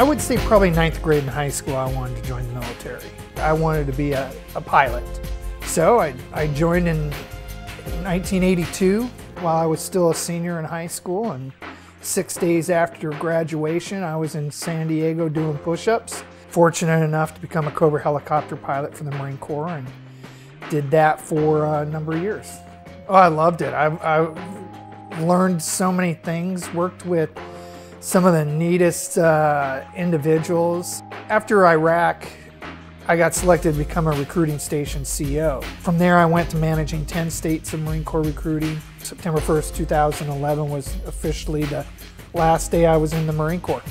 I would say probably ninth grade in high school, I wanted to join the military. I wanted to be a, a pilot. So I, I joined in 1982 while I was still a senior in high school. And six days after graduation, I was in San Diego doing push ups. Fortunate enough to become a Cobra helicopter pilot for the Marine Corps and did that for a number of years. Oh, I loved it. I, I learned so many things, worked with some of the neatest uh, individuals. After Iraq, I got selected to become a recruiting station CO. From there, I went to managing 10 states of Marine Corps recruiting. September 1st, 2011 was officially the last day I was in the Marine Corps.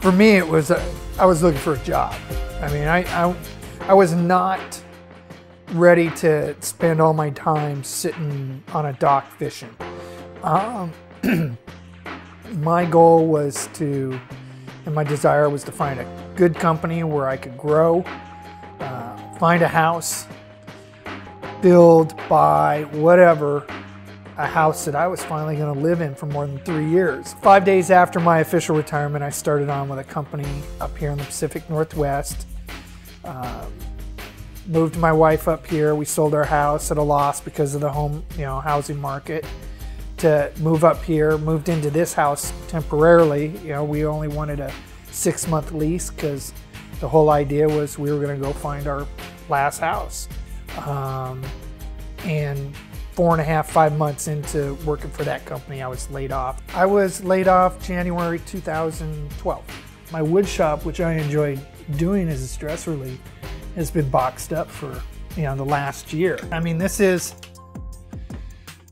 For me, it was, a, I was looking for a job. I mean, I, I, I was not ready to spend all my time sitting on a dock fishing. Um, my goal was to, and my desire was to find a good company where I could grow, uh, find a house, build, buy, whatever, a house that I was finally going to live in for more than three years. Five days after my official retirement, I started on with a company up here in the Pacific Northwest. Um, moved my wife up here. We sold our house at a loss because of the home, you know, housing market to move up here, moved into this house temporarily. You know, we only wanted a six month lease because the whole idea was we were going to go find our last house. Um, and four and a half, five months into working for that company, I was laid off. I was laid off January 2012. My wood shop, which I enjoyed doing as a stress relief, has been boxed up for you know the last year. I mean, this is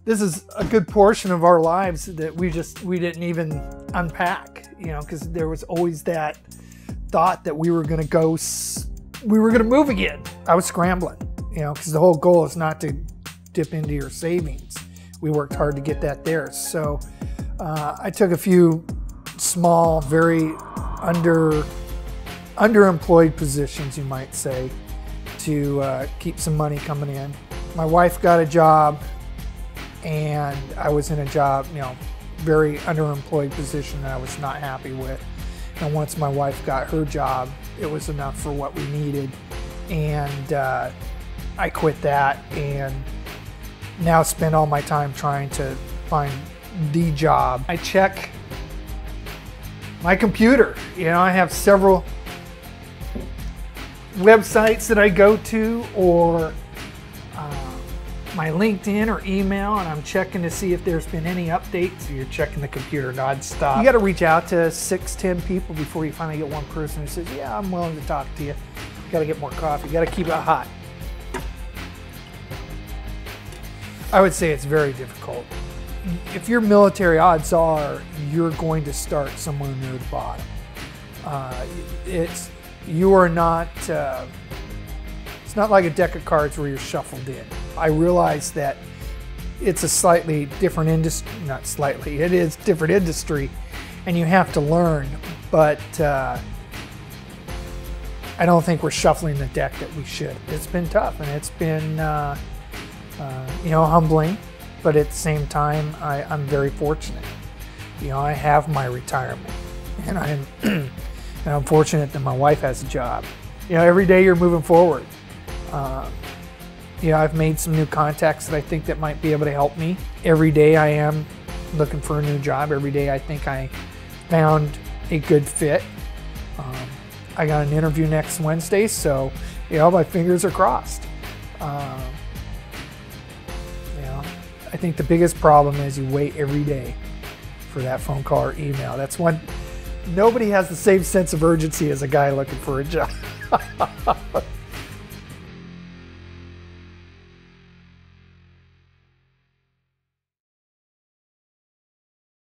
this is a good portion of our lives that we just we didn't even unpack you know because there was always that thought that we were going to go we were going to move again. I was scrambling you know because the whole goal is not to dip into your savings. We worked hard to get that there. So uh, i took a few small very under underemployed positions you might say to uh, keep some money coming in. My wife got a job and I was in a job, you know, very underemployed position that I was not happy with. And once my wife got her job, it was enough for what we needed. And uh, I quit that and now spend all my time trying to find the job. I check my computer. You know, I have several websites that I go to or my LinkedIn or email and I'm checking to see if there's been any updates. You're checking the computer nonstop. You got to reach out to six, ten people before you finally get one person who says, "Yeah, I'm willing to talk to you." you got to get more coffee. You got to keep it hot. I would say it's very difficult. If you're military, odds are you're going to start somewhere near the bottom. Uh, it's you are not. Uh, it's not like a deck of cards where you're shuffled in. I realized that it's a slightly different industry, not slightly, it is different industry, and you have to learn. But uh, I don't think we're shuffling the deck that we should. It's been tough, and it's been, uh, uh, you know, humbling. But at the same time, I, I'm very fortunate. You know, I have my retirement, and I'm, and I'm fortunate that my wife has a job. You know, every day you're moving forward. Uh, you know, I've made some new contacts that I think that might be able to help me. Every day I am looking for a new job. Every day I think I found a good fit. Um, I got an interview next Wednesday, so you know my fingers are crossed. Um, I think the biggest problem is you wait every day for that phone call or email. That's one. Nobody has the same sense of urgency as a guy looking for a job.